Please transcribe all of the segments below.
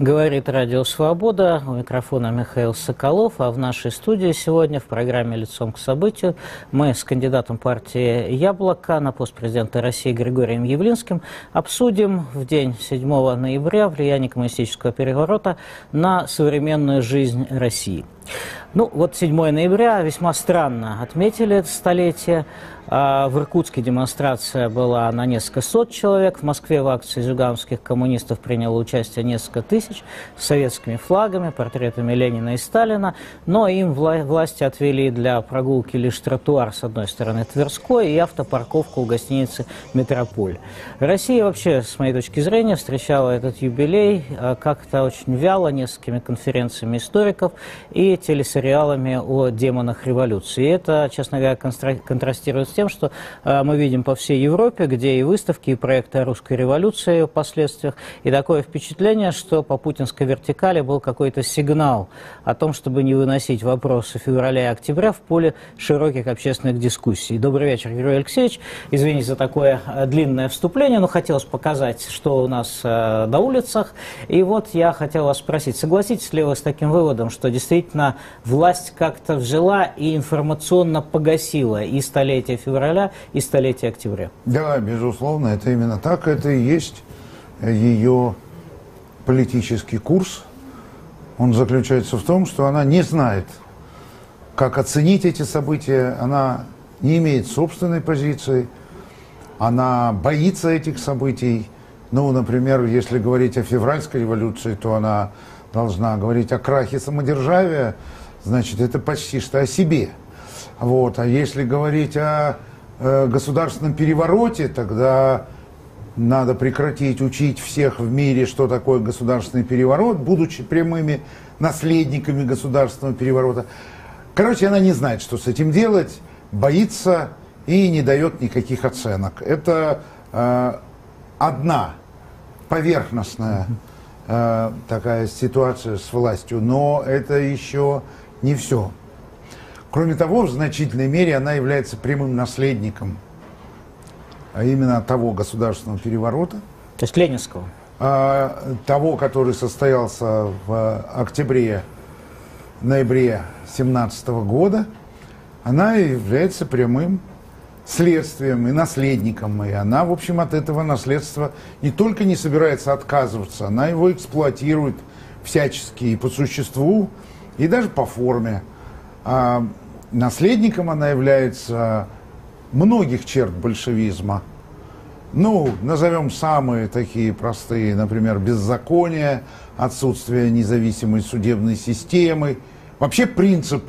Говорит Радио Свобода. У микрофона Михаил Соколов. А в нашей студии сегодня в программе «Лицом к событию» мы с кандидатом партии «Яблоко» на пост президента России Григорием Явлинским обсудим в день 7 ноября влияние коммунистического переворота на современную жизнь России. Ну, вот 7 ноября весьма странно отметили это столетие. А, в Иркутске демонстрация была на несколько сот человек. В Москве в акции зюгановских коммунистов приняло участие несколько тысяч с советскими флагами, портретами Ленина и Сталина. Но им власти отвели для прогулки лишь тротуар с одной стороны Тверской и автопарковку у гостиницы «Метрополь». Россия вообще, с моей точки зрения, встречала этот юбилей а, как-то очень вяло, несколькими конференциями историков и телесериалами о демонах революции. И это, честно говоря, контрастирует тем, что э, мы видим по всей Европе, где и выставки, и проекты о русской революции, о последствиях, и такое впечатление, что по путинской вертикали был какой-то сигнал о том, чтобы не выносить вопросы февраля и октября в поле широких общественных дискуссий. Добрый вечер, Григорий Алексеевич. Извините за такое э, длинное вступление, но хотелось показать, что у нас э, на улицах. И вот я хотел вас спросить, согласитесь ли вы с таким выводом, что действительно власть как-то взяла и информационно погасила и столетие февраля и столетие октября. Да, безусловно, это именно так. Это и есть ее политический курс. Он заключается в том, что она не знает, как оценить эти события. Она не имеет собственной позиции. Она боится этих событий. Ну, например, если говорить о февральской революции, то она должна говорить о крахе самодержавия, значит, это почти что о себе – вот. А если говорить о э, государственном перевороте, тогда надо прекратить учить всех в мире, что такое государственный переворот, будучи прямыми наследниками государственного переворота. Короче, она не знает, что с этим делать, боится и не дает никаких оценок. Это э, одна поверхностная э, такая ситуация с властью, но это еще не все. Кроме того, в значительной мере она является прямым наследником, а именно того государственного переворота. То есть Ленинского? А, того, который состоялся в октябре, ноябре 17 года, она является прямым следствием и наследником. И она, в общем, от этого наследства не только не собирается отказываться, она его эксплуатирует всячески и по существу, и даже по форме. Наследником она является многих черт большевизма. Ну, назовем самые такие простые, например, беззаконие, отсутствие независимой судебной системы. Вообще принцип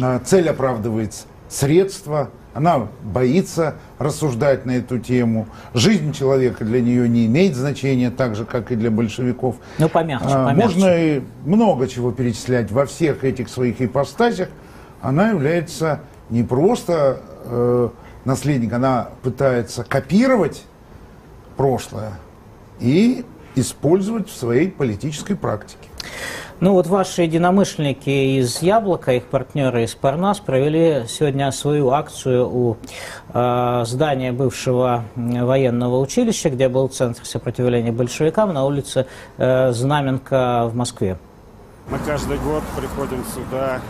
а, «цель оправдывает средства», она боится рассуждать на эту тему. Жизнь человека для нее не имеет значения, так же, как и для большевиков. Ну, помягче, а, помягче. Можно и много чего перечислять во всех этих своих ипостасях она является не просто э, наследник, она пытается копировать прошлое и использовать в своей политической практике. Ну вот ваши единомышленники из «Яблока», их партнеры из «Парнас» провели сегодня свою акцию у э, здания бывшего военного училища, где был Центр сопротивления большевикам на улице э, Знаменка в Москве. Мы каждый год приходим сюда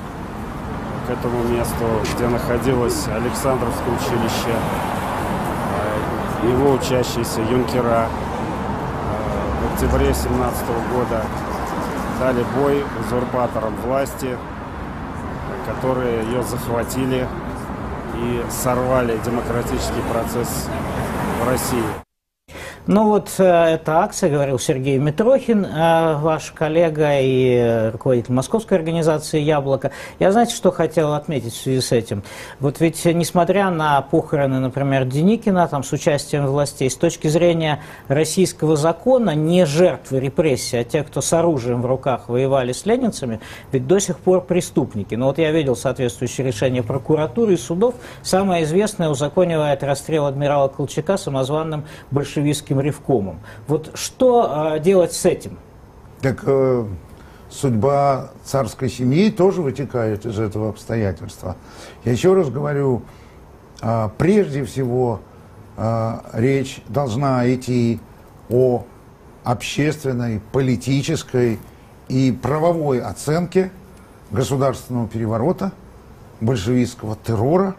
к этому месту, где находилось Александровское училище, э, его учащиеся юнкера. Э, в октябре 17 года дали бой узурпаторам власти, которые ее захватили и сорвали демократический процесс в России. Ну вот э, эта акция, говорил Сергей Митрохин, э, ваш коллега и руководитель московской организации «Яблоко». Я, знаете, что хотел отметить в связи с этим? Вот ведь, несмотря на похороны, например, Деникина, там, с участием властей, с точки зрения российского закона, не жертвы репрессий, а те, кто с оружием в руках воевали с ленинцами, ведь до сих пор преступники. Но вот я видел соответствующее решение прокуратуры и судов. Самое известное узаконивает расстрел адмирала Колчака самозванным большевистским Московским ревкомом. Вот что э, делать с этим? Так э, судьба царской семьи тоже вытекает из этого обстоятельства. Я еще раз говорю, э, прежде всего э, речь должна идти о общественной, политической и правовой оценке государственного переворота, большевистского террора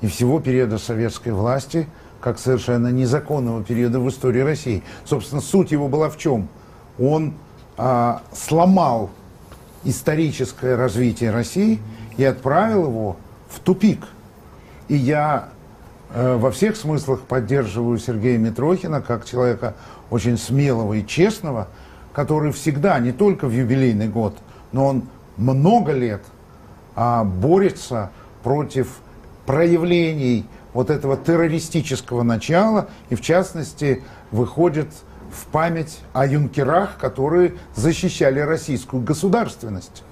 и всего периода советской власти как совершенно незаконного периода в истории России. Собственно, суть его была в чем? Он а, сломал историческое развитие России и отправил его в тупик. И я э, во всех смыслах поддерживаю Сергея Митрохина как человека очень смелого и честного, который всегда, не только в юбилейный год, но он много лет а, борется против проявлений вот этого террористического начала и, в частности, выходит в память о юнкерах, которые защищали российскую государственность.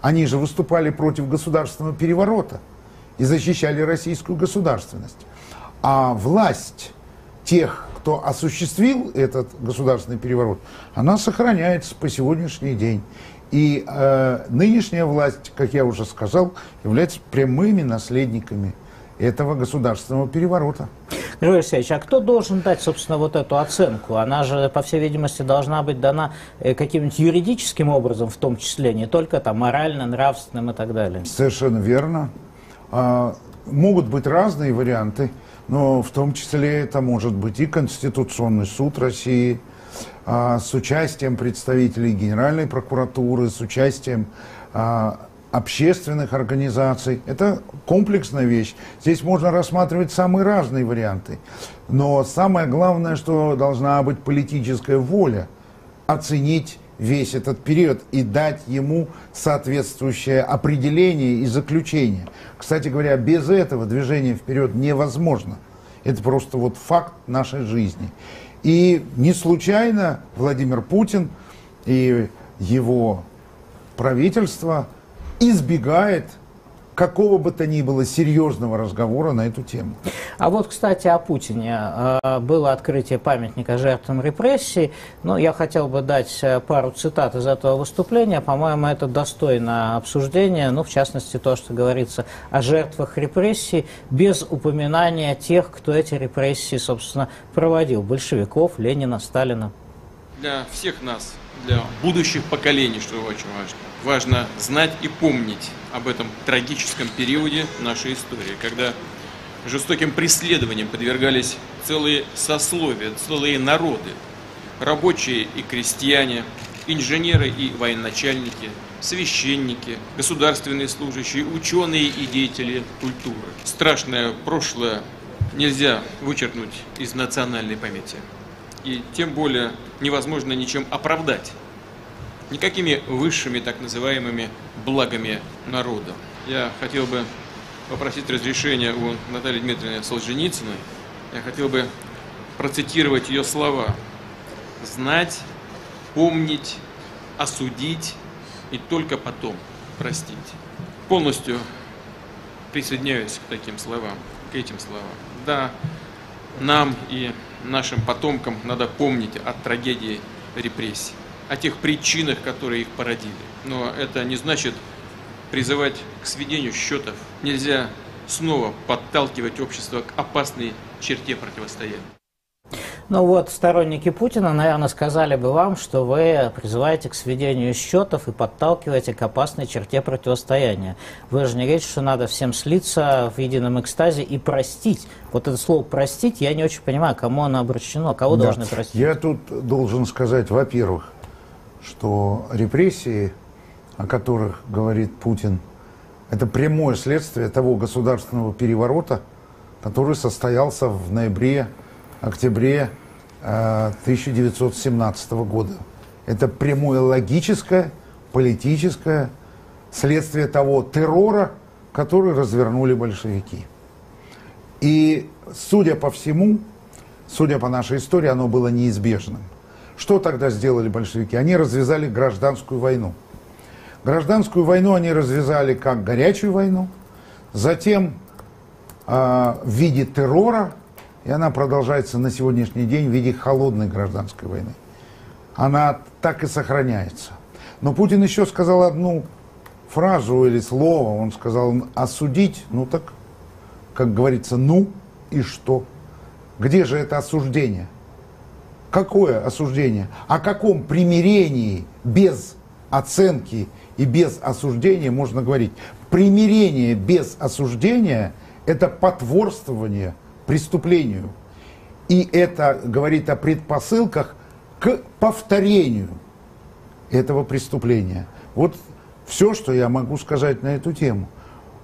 Они же выступали против государственного переворота и защищали российскую государственность. А власть тех, кто осуществил этот государственный переворот, она сохраняется по сегодняшний день. И э, нынешняя власть, как я уже сказал, является прямыми наследниками этого государственного переворота. Григорий Алексеевич, а кто должен дать, собственно, вот эту оценку? Она же, по всей видимости, должна быть дана э, каким-нибудь юридическим образом, в том числе, не только там морально, нравственным и так далее. Совершенно верно. А, могут быть разные варианты, но в том числе это может быть и Конституционный суд России, а, с участием представителей Генеральной прокуратуры, с участием а, общественных организаций. Это комплексная вещь. Здесь можно рассматривать самые разные варианты. Но самое главное, что должна быть политическая воля оценить весь этот период и дать ему соответствующее определение и заключение. Кстати говоря, без этого движение вперед невозможно. Это просто вот факт нашей жизни. И не случайно Владимир Путин и его правительство – избегает какого бы то ни было серьезного разговора на эту тему. А вот, кстати, о Путине. Э, было открытие памятника жертвам репрессий. Но я хотел бы дать э, пару цитат из этого выступления. По-моему, это достойно обсуждения. Ну, в частности, то, что говорится о жертвах репрессий, без упоминания тех, кто эти репрессии, собственно, проводил. Большевиков, Ленина, Сталина. Для всех нас, для будущих поколений, что очень важно важно знать и помнить об этом трагическом периоде нашей истории, когда жестоким преследованиям подвергались целые сословия, целые народы, рабочие и крестьяне, инженеры и военачальники, священники, государственные служащие, ученые и деятели культуры. Страшное прошлое нельзя вычеркнуть из национальной памяти. И тем более невозможно ничем оправдать никакими высшими так называемыми благами народа. Я хотел бы попросить разрешения у Натальи Дмитриевны Солженицыной. Я хотел бы процитировать ее слова. «Знать, помнить, осудить и только потом простить». Полностью присоединяюсь к таким словам, к этим словам. Да, нам и нашим потомкам надо помнить о трагедии репрессий о тех причинах, которые их породили. Но это не значит призывать к сведению счетов. Нельзя снова подталкивать общество к опасной черте противостояния. Ну вот, сторонники Путина, наверное, сказали бы вам, что вы призываете к сведению счетов и подталкиваете к опасной черте противостояния. Вы же не говорите, что надо всем слиться в едином экстазе и простить. Вот это слово «простить» я не очень понимаю, кому оно обращено, кого да. должны простить. Я тут должен сказать, во-первых, что репрессии, о которых говорит Путин, это прямое следствие того государственного переворота, который состоялся в ноябре-октябре 1917 э, года. Это прямое логическое, политическое следствие того террора, который развернули большевики. И, судя по всему, судя по нашей истории, оно было неизбежным. Что тогда сделали большевики? Они развязали гражданскую войну. Гражданскую войну они развязали как горячую войну, затем э, в виде террора, и она продолжается на сегодняшний день в виде холодной гражданской войны. Она так и сохраняется. Но Путин еще сказал одну фразу или слово, он сказал осудить, ну так, как говорится, ну и что? Где же это осуждение? Какое осуждение? О каком примирении без оценки и без осуждения можно говорить? Примирение без осуждения – это потворствование преступлению. И это говорит о предпосылках к повторению этого преступления. Вот все, что я могу сказать на эту тему.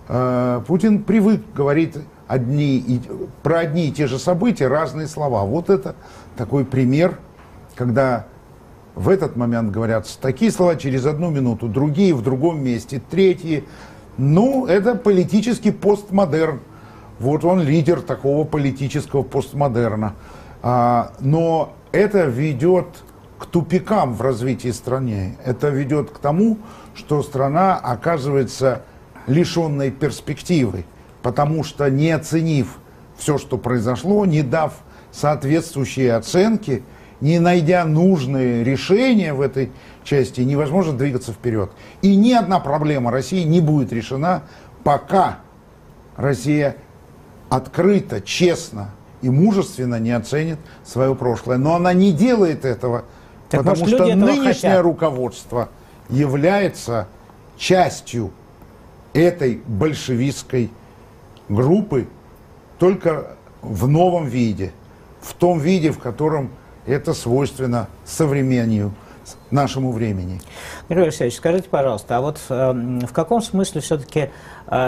Э, Путин привык говорить одни про одни и те же события разные слова. Вот это такой пример, когда в этот момент говорят такие слова через одну минуту, другие в другом месте, третьи. Ну, это политический постмодерн. Вот он лидер такого политического постмодерна. А, но это ведет к тупикам в развитии страны. Это ведет к тому, что страна оказывается лишенной перспективы, потому что не оценив все, что произошло, не дав соответствующие оценки, не найдя нужные решения в этой части, невозможно двигаться вперед. И ни одна проблема России не будет решена, пока Россия открыто, честно и мужественно не оценит свое прошлое. Но она не делает этого, так потому может, что нынешнее хотят? руководство является частью этой большевистской группы только в новом виде, в том виде, в котором это свойственно современнию нашему времени. Григорий Алексеевич, скажите, пожалуйста, а вот э, в каком смысле все-таки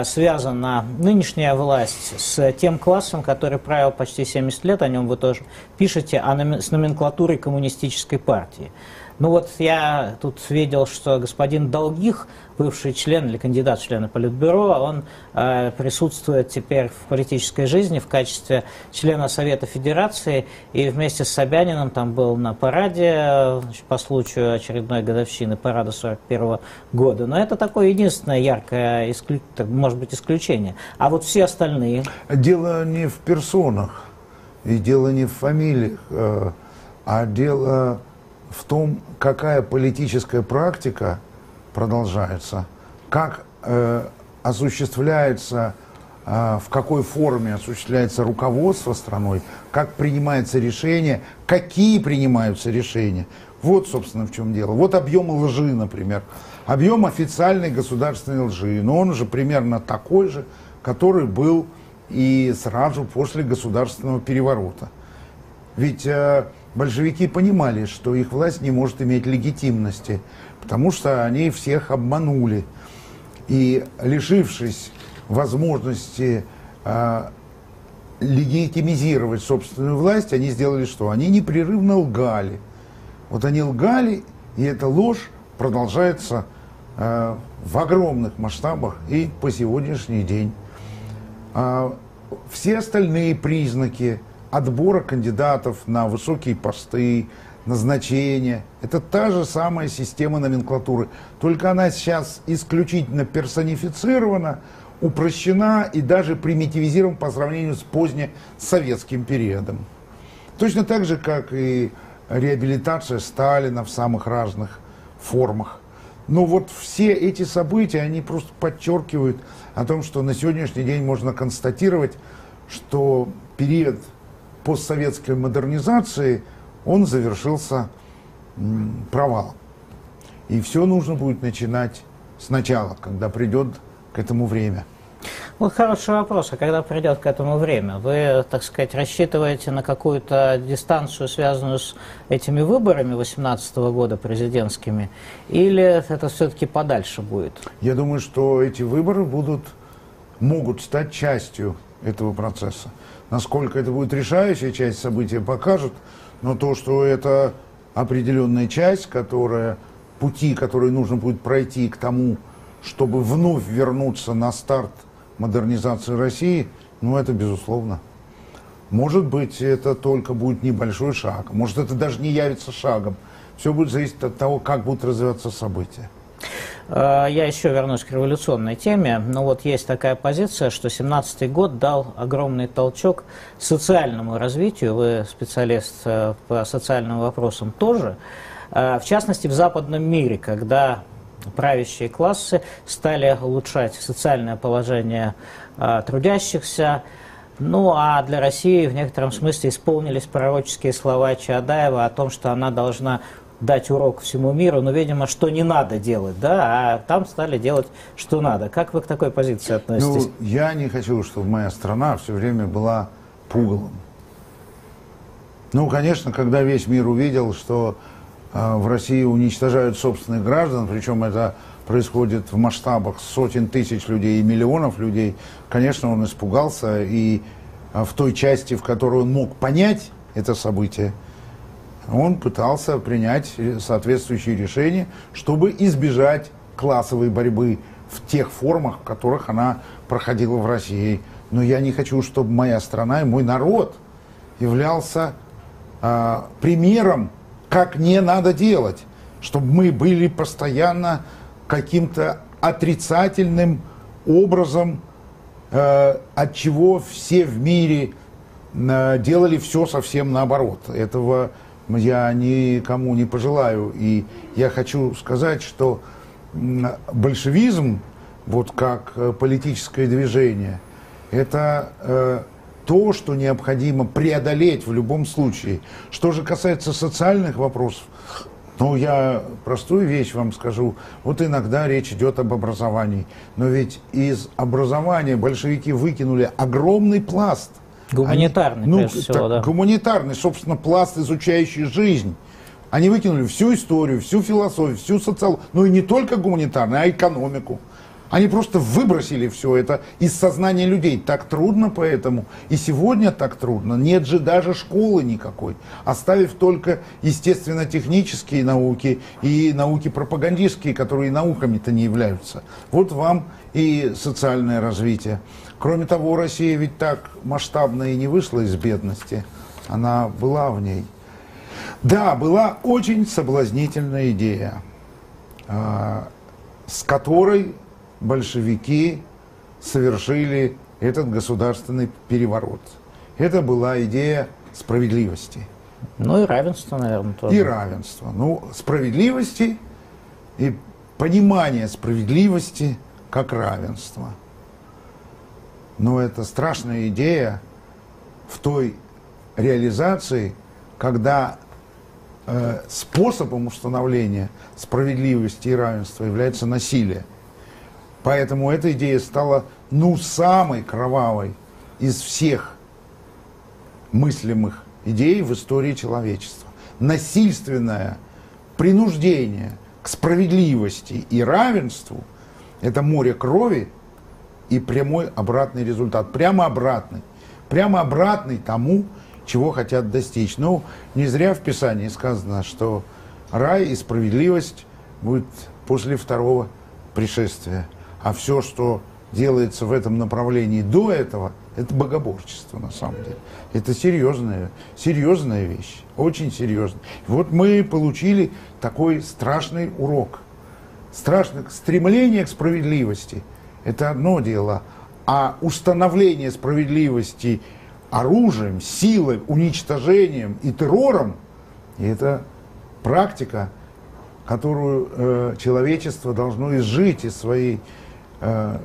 связана нынешняя власть с тем классом, который правил почти 70 лет, о нем вы тоже пишете, а с номенклатурой коммунистической партии? Ну вот я тут видел, что господин Долгих, бывший член или кандидат в члены Политбюро, он э, присутствует теперь в политической жизни в качестве члена Совета Федерации и вместе с Собяниным там был на параде значит, по случаю очередной годовщины парада 41 года. Но это такое единственное яркое, может быть, исключение. А вот все остальные... Дело не в персонах, и дело не в фамилиях, э, а дело в том, какая политическая практика продолжается, как э, осуществляется, э, в какой форме осуществляется руководство страной, как принимается решение, какие принимаются решения. Вот, собственно, в чем дело. Вот объем лжи, например. Объем официальной государственной лжи. Но он же примерно такой же, который был и сразу после государственного переворота. Ведь э, большевики понимали, что их власть не может иметь легитимности, потому что они всех обманули. И лишившись возможности э, легитимизировать собственную власть, они сделали что? Они непрерывно лгали. Вот они лгали, и эта ложь продолжается э, в огромных масштабах и по сегодняшний день. А все остальные признаки отбора кандидатов на высокие посты, назначения. Это та же самая система номенклатуры. Только она сейчас исключительно персонифицирована, упрощена и даже примитивизирована по сравнению с позднесоветским периодом. Точно так же, как и реабилитация Сталина в самых разных формах. Но вот все эти события, они просто подчеркивают о том, что на сегодняшний день можно констатировать, что период постсоветской модернизации, он завершился провалом. И все нужно будет начинать сначала, когда придет к этому время. Вот хороший вопрос. А когда придет к этому время? Вы, так сказать, рассчитываете на какую-то дистанцию, связанную с этими выборами 2018 года президентскими? Или это все-таки подальше будет? Я думаю, что эти выборы будут, могут стать частью этого процесса. Насколько это будет решающая часть события, покажут. Но то, что это определенная часть, которая, пути, которые нужно будет пройти к тому, чтобы вновь вернуться на старт модернизации России, ну это безусловно. Может быть, это только будет небольшой шаг. Может, это даже не явится шагом. Все будет зависеть от того, как будут развиваться события. Э, я еще вернусь к революционной теме. Но вот есть такая позиция, что 17-й год дал огромный толчок социальному развитию. Вы специалист э, по социальным вопросам тоже. Э, в частности, в западном мире, когда правящие классы стали улучшать социальное положение трудящихся, Ну, а для России в некотором смысле исполнились пророческие слова Чадаева о том, что она должна дать урок всему миру, но, видимо, что не надо делать, да, а там стали делать, что надо. Как вы к такой позиции относитесь? Ну, я не хочу, чтобы моя страна все время была пугалом. Ну, конечно, когда весь мир увидел, что э, в России уничтожают собственных граждан, причем это происходит в масштабах сотен тысяч людей и миллионов людей, конечно, он испугался, и э, в той части, в которой он мог понять это событие, он пытался принять соответствующие решения, чтобы избежать классовой борьбы в тех формах, в которых она проходила в России. Но я не хочу, чтобы моя страна и мой народ являлся э, примером, как не надо делать, чтобы мы были постоянно каким-то отрицательным образом, э, от чего все в мире э, делали все совсем наоборот. Этого я никому не пожелаю. И я хочу сказать, что большевизм, вот как э, политическое движение, это э, то, что необходимо преодолеть в любом случае. Что же касается социальных вопросов, ну, я простую вещь вам скажу. Вот иногда речь идет об образовании. Но ведь из образования большевики выкинули огромный пласт Гуманитарный, Они, ну, всего, да. Гуманитарный, собственно, пласт, изучающий жизнь. Они выкинули всю историю, всю философию, всю социологию, ну и не только гуманитарную, а экономику. Они просто выбросили все это из сознания людей. Так трудно поэтому. И сегодня так трудно. Нет же даже школы никакой. Оставив только естественно-технические науки и науки пропагандистские, которые науками-то не являются. Вот вам и социальное развитие. Кроме того, Россия ведь так масштабно и не вышла из бедности. Она была в ней. Да, была очень соблазнительная идея, а, с которой большевики совершили этот государственный переворот. Это была идея справедливости. Ну и равенства, наверное, тоже. И равенства. Ну, справедливости и понимание справедливости как равенства. Но это страшная идея в той реализации, когда э, способом установления справедливости и равенства является насилие. Поэтому эта идея стала, ну, самой кровавой из всех мыслимых идей в истории человечества. Насильственное принуждение к справедливости и равенству – это море крови и прямой обратный результат. Прямо обратный. Прямо обратный тому, чего хотят достичь. Ну, не зря в Писании сказано, что рай и справедливость будет после второго пришествия. А все, что делается в этом направлении до этого, это богоборчество на самом деле. Это серьезная, серьезная вещь, очень серьезная. Вот мы получили такой страшный урок. Страшное стремление к справедливости – это одно дело, а установление справедливости оружием, силой, уничтожением и террором – это практика, которую э, человечество должно изжить из своей Э,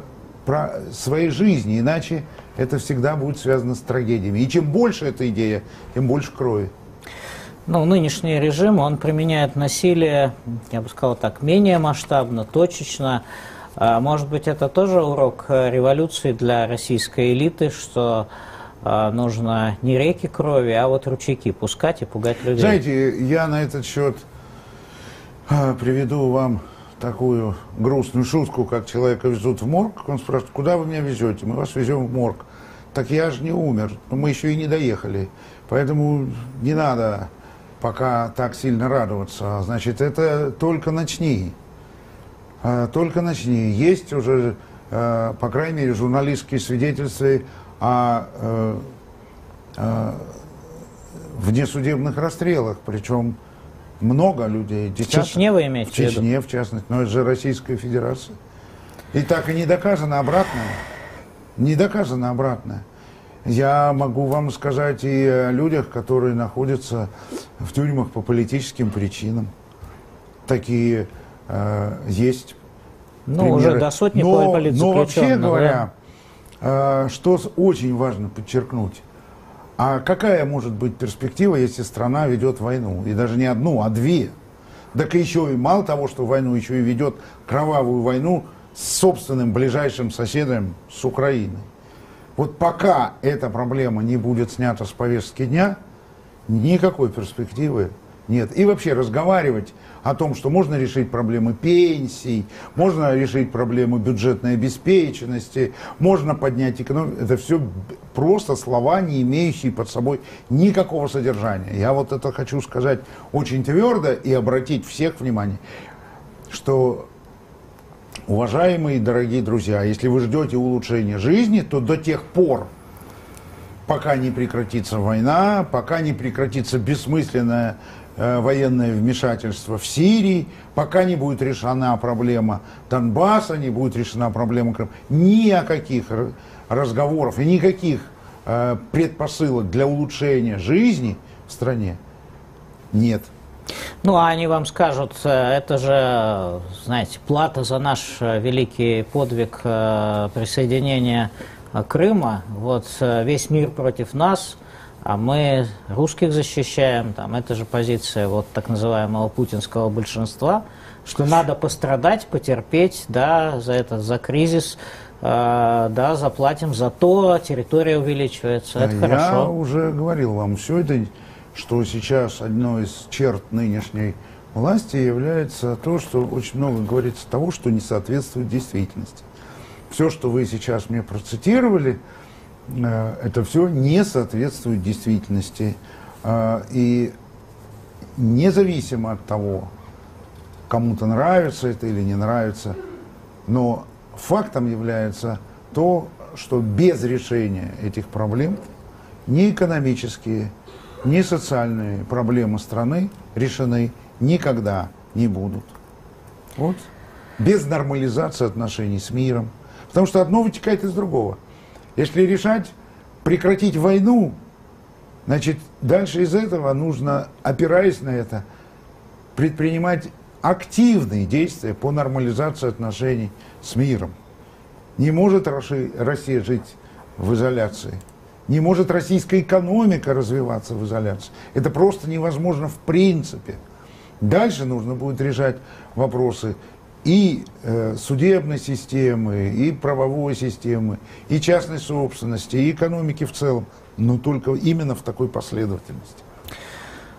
про своей жизни, иначе это всегда будет связано с трагедиями. И чем больше эта идея, тем больше крови. Ну, нынешний режим, он применяет насилие, я бы сказал так, менее масштабно, точечно. А, может быть, это тоже урок революции для российской элиты, что а, нужно не реки крови, а вот ручейки пускать и пугать людей. Знаете, я на этот счет а, приведу вам такую грустную шутку, как человека везут в морг, он спрашивает, куда вы меня везете? Мы вас везем в морг. Так я же не умер, мы еще и не доехали. Поэтому не надо пока так сильно радоваться. Значит, это только начни. А, только начни. Есть уже, а, по крайней мере, журналистские свидетельства о э, э, внесудебных расстрелах, причем много людей. Десяток. В Чечне вы имеете в виду? В Чечне, в частности. Но это же Российская Федерация. И так и не доказано обратное. Не доказано обратное. Я могу вам сказать и о людях, которые находятся в тюрьмах по политическим причинам. Такие э, есть. Ну, примеры. уже до сотни но, но вообще говоря, э, что очень важно подчеркнуть, а какая может быть перспектива, если страна ведет войну? И даже не одну, а две. Так еще и мало того, что войну еще и ведет кровавую войну с собственным ближайшим соседом, с Украиной. Вот пока эта проблема не будет снята с повестки дня, никакой перспективы нет. И вообще разговаривать о том, что можно решить проблемы пенсий, можно решить проблемы бюджетной обеспеченности, можно поднять экономику. Это все просто слова, не имеющие под собой никакого содержания. Я вот это хочу сказать очень твердо и обратить всех внимание, что Уважаемые дорогие друзья, если вы ждете улучшения жизни, то до тех пор, пока не прекратится война, пока не прекратится бессмысленное э, военное вмешательство в Сирии, пока не будет решена проблема Донбасса, не будет решена проблема Крыма, ни о каких разговоров и никаких э, предпосылок для улучшения жизни в стране нет. Ну, а они вам скажут, э, это же, знаете, плата за наш э, великий подвиг э, присоединения Крыма. Вот весь мир против нас, а мы русских защищаем. Там, это же позиция вот так называемого путинского большинства, что надо пострадать, потерпеть, да, за это, за кризис, да, заплатим, за то территория увеличивается. Это Я хорошо. Я уже говорил вам, все это что сейчас одной из черт нынешней власти является то, что очень много говорится того, что не соответствует действительности. Все, что вы сейчас мне процитировали, э, это все не соответствует действительности. Э, и независимо от того, кому-то нравится это или не нравится, но фактом является то, что без решения этих проблем ни экономические, ни социальные проблемы страны решены никогда не будут. Вот. Без нормализации отношений с миром. Потому что одно вытекает из другого. Если решать прекратить войну, значит, дальше из этого нужно, опираясь на это, предпринимать активные действия по нормализации отношений с миром. Не может Россия жить в изоляции. Не может российская экономика развиваться в изоляции. Это просто невозможно в принципе. Дальше нужно будет решать вопросы и э, судебной системы, и правовой системы, и частной собственности, и экономики в целом, но только именно в такой последовательности.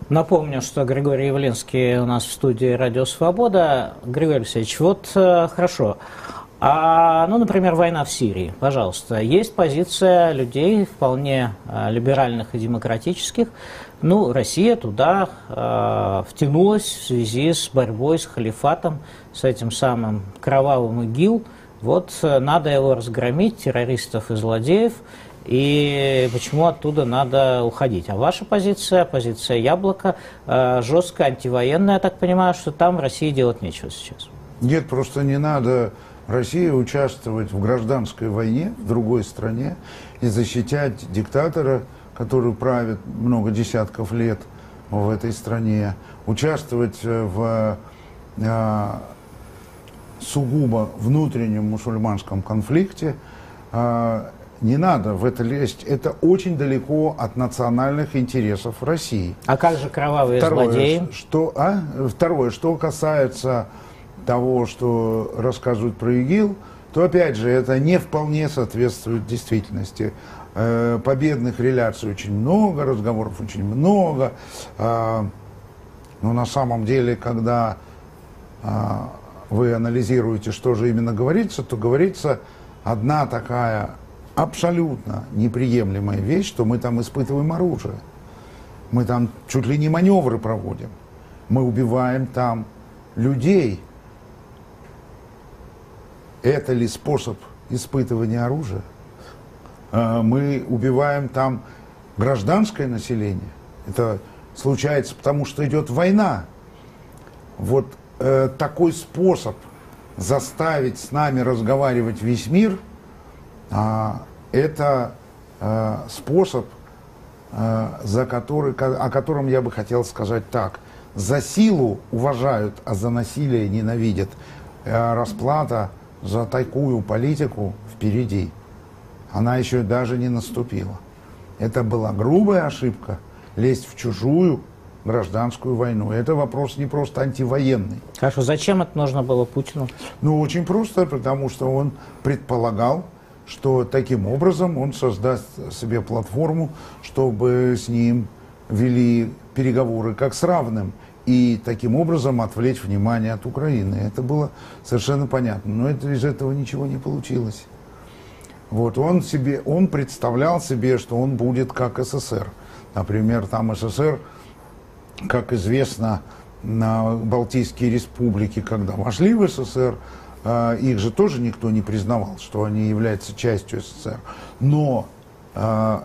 Напомню, что Григорий Явлинский у нас в студии «Радио Свобода». Григорий Алексеевич, вот э, хорошо. А, ну, например, война в Сирии, пожалуйста. Есть позиция людей вполне а, либеральных и демократических. Ну, Россия туда а, втянулась в связи с борьбой с халифатом, с этим самым кровавым ИГИЛ. Вот э, надо его разгромить, террористов и злодеев, и почему оттуда надо уходить. А ваша позиция, позиция Яблока, э, жесткая, антивоенная, я так понимаю, что там России делать нечего сейчас. Нет, просто не надо России участвовать в гражданской войне в другой стране и защищать диктатора, который правит много десятков лет в этой стране, участвовать в э, сугубо внутреннем мусульманском конфликте, э, не надо в это лезть. Это очень далеко от национальных интересов России. А как же кровавые Второе, злодеи? Что, а? Второе, что касается того, что рассказывают про ИГИЛ, то опять же это не вполне соответствует действительности. Э, победных реляций очень много, разговоров очень много. А, но на самом деле, когда а, вы анализируете, что же именно говорится, то говорится одна такая абсолютно неприемлемая вещь, что мы там испытываем оружие. Мы там чуть ли не маневры проводим. Мы убиваем там людей, это ли способ испытывания оружия? А, мы убиваем там гражданское население. Это случается потому, что идет война. Вот э, такой способ заставить с нами разговаривать весь мир, э, это э, способ, э, за который, о котором я бы хотел сказать так. За силу уважают, а за насилие ненавидят. Э, расплата за такую политику впереди. она еще даже не наступила. Это была грубая ошибка лезть в чужую гражданскую войну. Это вопрос не просто антивоенный. Хорошо, зачем это нужно было Путину? Ну, очень просто, потому что он предполагал, что таким образом он создаст себе платформу, чтобы с ним вели переговоры как с равным и таким образом отвлечь внимание от Украины. Это было совершенно понятно. Но это, из этого ничего не получилось. Вот, он, себе, он представлял себе, что он будет как СССР. Например, там СССР, как известно, на Балтийские республики, когда вошли в СССР, э, их же тоже никто не признавал, что они являются частью СССР. Но э,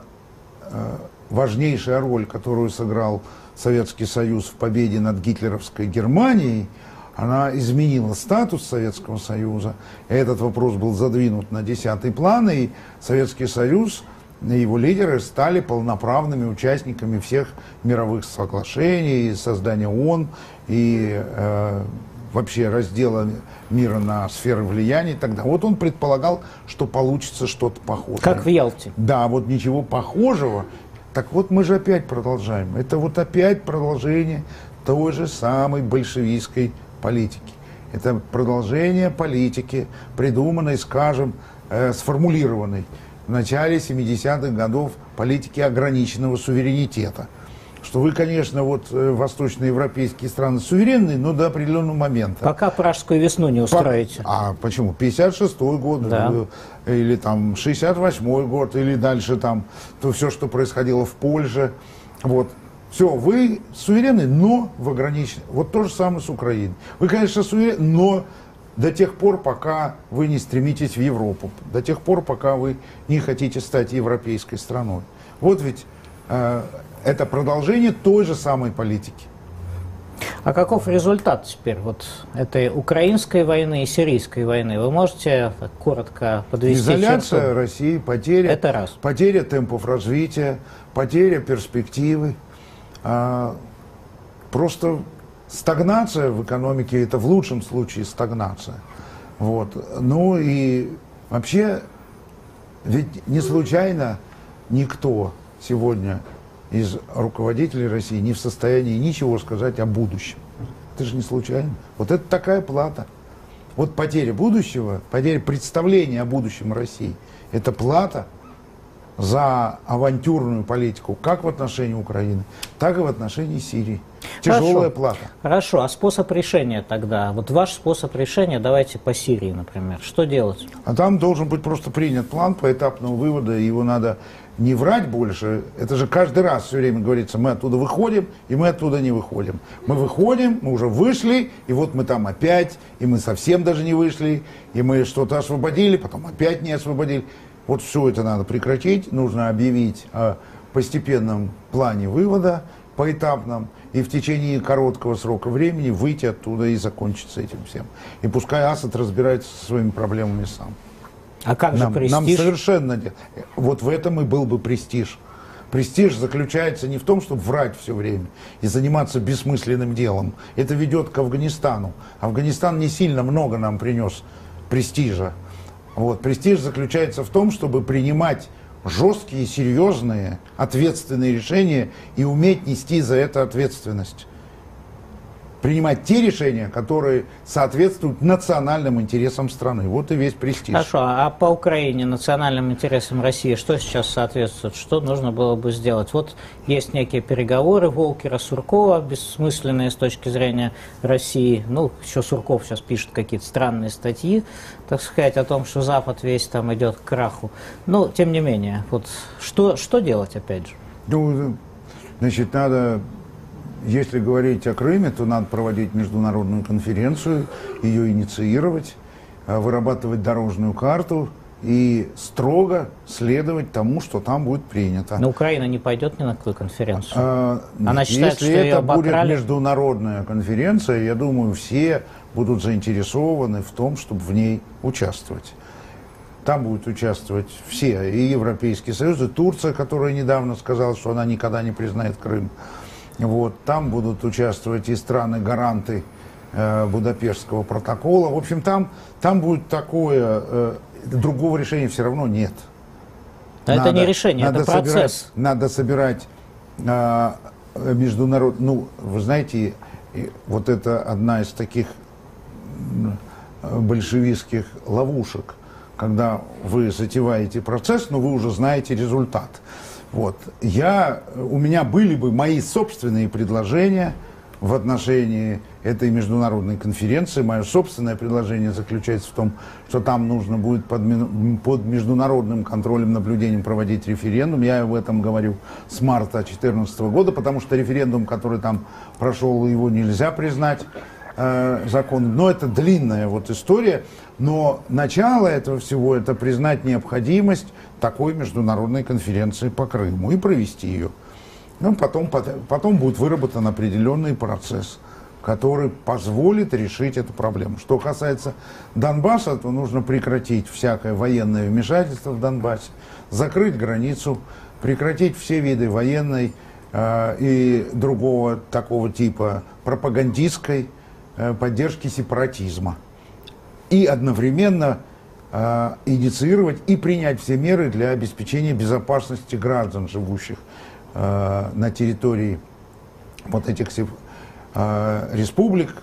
э, важнейшая роль, которую сыграл Советский Союз в победе над гитлеровской Германией, она изменила статус Советского Союза. Этот вопрос был задвинут на десятый план, и Советский Союз и его лидеры стали полноправными участниками всех мировых соглашений, создания ООН и э, вообще раздела мира на сферы влияния тогда. Вот он предполагал, что получится что-то похожее. Как в Ялте. Да, вот ничего похожего так вот мы же опять продолжаем. Это вот опять продолжение той же самой большевистской политики. Это продолжение политики, придуманной, скажем, э, сформулированной в начале 70-х годов политики ограниченного суверенитета – что вы, конечно, вот э, восточноевропейские страны суверенные, но до определенного момента. Пока пражскую весну не устроите. А почему? 56-й год, да. Э, или там 68-й год, или дальше там то все, что происходило в Польше. Вот. Все, вы суверенны, но в ограниченном. Вот то же самое с Украиной. Вы, конечно, суверенны, но до тех пор, пока вы не стремитесь в Европу, до тех пор, пока вы не хотите стать европейской страной. Вот ведь э, это продолжение той же самой политики. А каков результат теперь вот этой украинской войны и сирийской войны? Вы можете так, коротко подвести Изоляция черту? России, потеря, Это раз. потеря темпов развития, потеря перспективы. А, просто стагнация в экономике – это в лучшем случае стагнация. Вот. Ну и вообще, ведь не случайно никто сегодня из руководителей России не в состоянии ничего сказать о будущем. Это же не случайно. Вот это такая плата. Вот потеря будущего, потеря представления о будущем России, это плата за авантюрную политику как в отношении Украины, так и в отношении Сирии. Тяжелая Хорошо. плата. Хорошо, а способ решения тогда? Вот ваш способ решения, давайте по Сирии, например. Что делать? А там должен быть просто принят план поэтапного вывода, его надо не врать больше. Это же каждый раз все время говорится, мы оттуда выходим, и мы оттуда не выходим. Мы выходим, мы уже вышли, и вот мы там опять, и мы совсем даже не вышли, и мы что-то освободили, потом опять не освободили. Вот все это надо прекратить, нужно объявить о постепенном плане вывода, поэтапном, и в течение короткого срока времени выйти оттуда и закончить с этим всем. И пускай Асад разбирается со своими проблемами сам. А как же Нам, престиж? нам совершенно нет. Вот в этом и был бы престиж. Престиж заключается не в том, чтобы врать все время и заниматься бессмысленным делом. Это ведет к Афганистану. Афганистан не сильно много нам принес престижа. Вот. Престиж заключается в том, чтобы принимать жесткие, серьезные, ответственные решения и уметь нести за это ответственность принимать те решения, которые соответствуют национальным интересам страны. Вот и весь престиж. Хорошо, а по Украине, национальным интересам России, что сейчас соответствует? Что нужно было бы сделать? Вот есть некие переговоры Волкера, Суркова, бессмысленные с точки зрения России. Ну, еще Сурков сейчас пишет какие-то странные статьи, так сказать, о том, что Запад весь там идет к краху. Но, тем не менее, вот что, что делать опять же? Ну, значит, надо если говорить о Крыме, то надо проводить международную конференцию, ее инициировать, э, вырабатывать дорожную карту и строго следовать тому, что там будет принято. Но Украина не пойдет ни на какую конференцию. А, Она считает, если что ее это будет обокрали. международная конференция, я думаю, все будут заинтересованы в том, чтобы в ней участвовать. Там будут участвовать все, и Европейский Союз, и Турция, которая недавно сказала, что она никогда не признает Крым. Вот, там будут участвовать и страны-гаранты э, Будапештского протокола. В общем, там, там будет такое, э, другого решения все равно нет. Но надо, это не решение, надо это процесс. Собирать, надо собирать а, международ... Ну, вы знаете, вот это одна из таких большевистских ловушек, когда вы затеваете процесс, но вы уже знаете результат. Вот. Я, у меня были бы мои собственные предложения в отношении этой международной конференции. Мое собственное предложение заключается в том, что там нужно будет под, под международным контролем, наблюдением проводить референдум. Я об этом говорю с марта 2014 года, потому что референдум, который там прошел, его нельзя признать э. Но это длинная вот история. Но начало этого всего – это признать необходимость такой международной конференции по Крыму и провести ее. Ну, потом, потом будет выработан определенный процесс, который позволит решить эту проблему. Что касается Донбасса, то нужно прекратить всякое военное вмешательство в Донбассе, закрыть границу, прекратить все виды военной э, и другого такого типа пропагандистской поддержки сепаратизма. И одновременно э, инициировать и принять все меры для обеспечения безопасности граждан, живущих Э, на территории вот этих э, республик,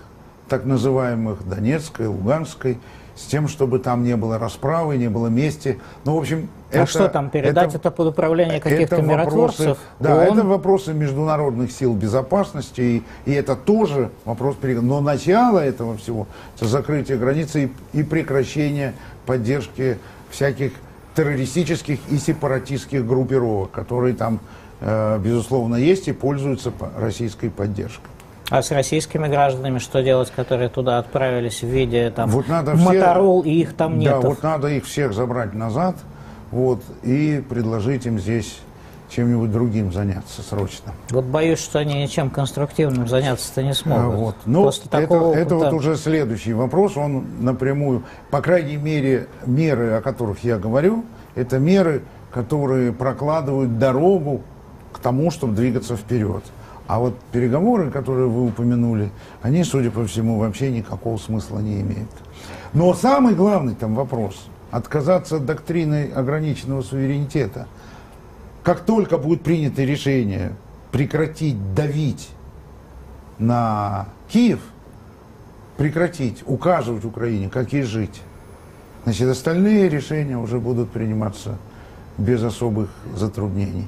так называемых, Донецкой, Луганской, с тем, чтобы там не было расправы, не было мести. Ну, в общем, а это, что там, передать это, это под управление каких-то миротворцев? Да, ООН? это вопросы международных сил безопасности, и, и это тоже вопрос Но начало этого всего – это закрытие границы и, и прекращение поддержки всяких террористических и сепаратистских группировок, которые там Э, безусловно, есть и пользуются российской поддержкой. А с российскими гражданами что делать, которые туда отправились в виде там вот надо Моторол все, и их там нет? Да, вот надо их всех забрать назад вот, и предложить им здесь чем-нибудь другим заняться срочно. Вот боюсь, что они ничем конструктивным заняться-то не смогут. А, вот. Но ну, После это, такого это вот уже следующий вопрос, он напрямую, по крайней мере, меры, о которых я говорю, это меры, которые прокладывают дорогу к тому, чтобы двигаться вперед. А вот переговоры, которые вы упомянули, они, судя по всему, вообще никакого смысла не имеют. Но самый главный там вопрос – отказаться от доктрины ограниченного суверенитета. Как только будет принято решение прекратить давить на Киев, прекратить указывать Украине, как ей жить, значит, остальные решения уже будут приниматься без особых затруднений.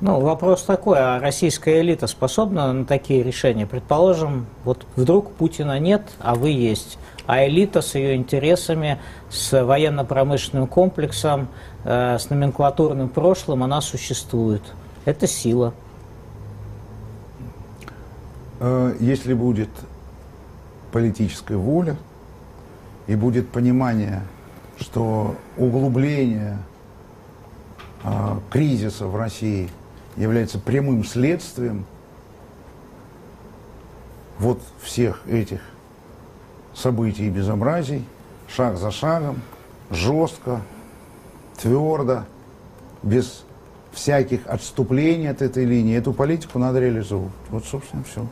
Ну, вопрос такой, а российская элита способна на такие решения? Предположим, вот вдруг Путина нет, а вы есть, а элита с ее интересами, с военно-промышленным комплексом, э, с номенклатурным прошлым, она существует. Это сила. Э, если будет политическая воля и будет понимание, что углубление э, кризиса в России – является прямым следствием вот всех этих событий и безобразий, шаг за шагом, жестко, твердо, без всяких отступлений от этой линии. Эту политику надо реализовывать. Вот, собственно, все.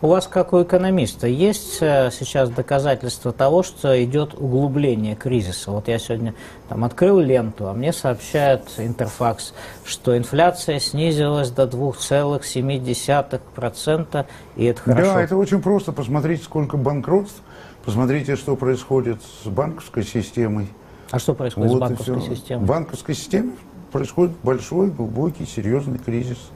У вас, как у экономиста, есть э, сейчас доказательства того, что идет углубление кризиса? Вот я сегодня там открыл ленту, а мне сообщает Интерфакс, что инфляция снизилась до 2,7%, и это хорошо. Да, это очень просто. Посмотрите, сколько банкротств, посмотрите, что происходит с банковской системой. А что происходит вот с банковской системой? В банковской системе происходит большой, глубокий, серьезный кризис.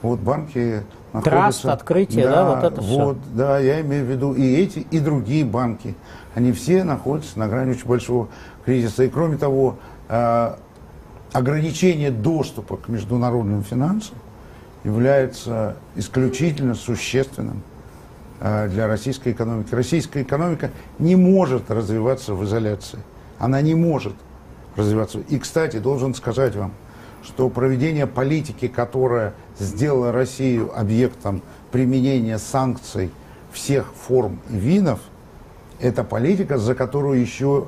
Вот банки находятся... Траст, открытие, да, да вот это вот, все. Да, я имею в виду и эти, и другие банки. Они все находятся на грани очень большого кризиса. И кроме того, э, ограничение доступа к международным финансам является исключительно существенным э, для российской экономики. Российская экономика не может развиваться в изоляции. Она не может развиваться. И, кстати, должен сказать вам, что проведение политики, которая сделала Россию объектом применения санкций всех форм и винов, это политика, за которую еще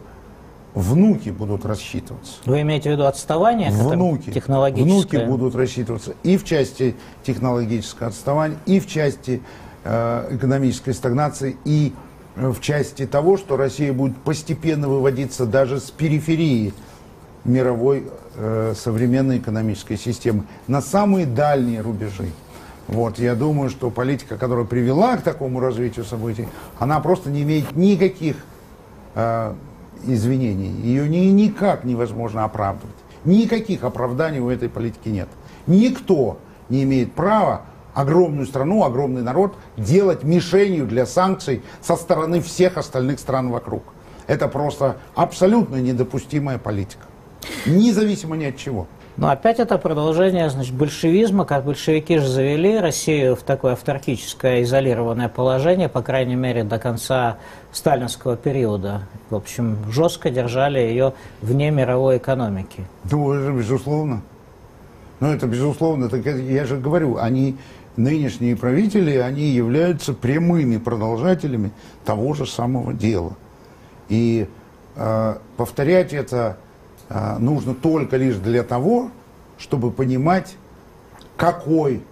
внуки будут рассчитываться. Вы имеете в виду отставание внуки, технологическое? Внуки будут рассчитываться и в части технологического отставания, и в части э, экономической стагнации, и в части того, что Россия будет постепенно выводиться даже с периферии мировой э, современной экономической системы на самые дальние рубежи. Вот, я думаю, что политика, которая привела к такому развитию событий, она просто не имеет никаких э, извинений. Ее ни, никак невозможно оправдывать. Никаких оправданий у этой политики нет. Никто не имеет права огромную страну, огромный народ делать мишенью для санкций со стороны всех остальных стран вокруг. Это просто абсолютно недопустимая политика. Независимо ни от чего. Но опять это продолжение значит, большевизма, как большевики же завели Россию в такое автаркическое изолированное положение, по крайней мере, до конца сталинского периода. В общем, жестко держали ее вне мировой экономики. Ну, это безусловно. Ну, это безусловно. Так я же говорю, они, нынешние правители, они являются прямыми продолжателями того же самого дела. И э, повторять это нужно только лишь для того, чтобы понимать, какой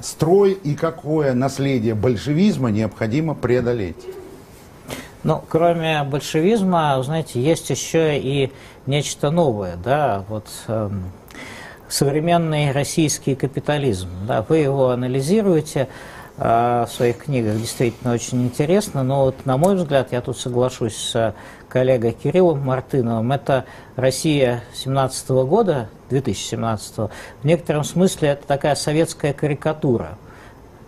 строй и какое наследие большевизма необходимо преодолеть. Ну, кроме большевизма, знаете, есть еще и нечто новое, да, вот э, современный российский капитализм, да, вы его анализируете, в своих книгах действительно очень интересно, но вот, на мой взгляд, я тут соглашусь с коллегой Кириллом Мартыновым, это Россия 17 года, 2017 в некотором смысле это такая советская карикатура.